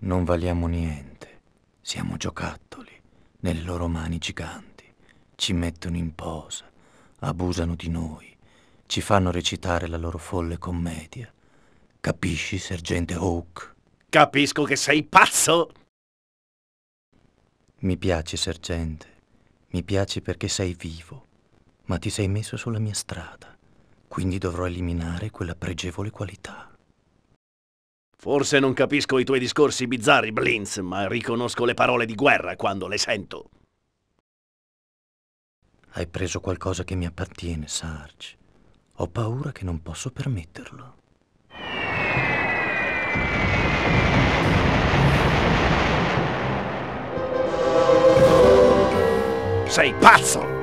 Non valiamo niente. Siamo giocattoli nelle loro mani giganti. Ci mettono in posa, abusano di noi, ci fanno recitare la loro folle commedia. Capisci, sergente Hawk? Capisco che sei pazzo! Mi piaci, sergente. Mi piaci perché sei vivo, ma ti sei messo sulla mia strada, quindi dovrò eliminare quella pregevole qualità. Forse non capisco i tuoi discorsi bizzarri, Blintz, ma riconosco le parole di guerra quando le sento. Hai preso qualcosa che mi appartiene, Sarge. Ho paura che non posso permetterlo. Sei pazzo!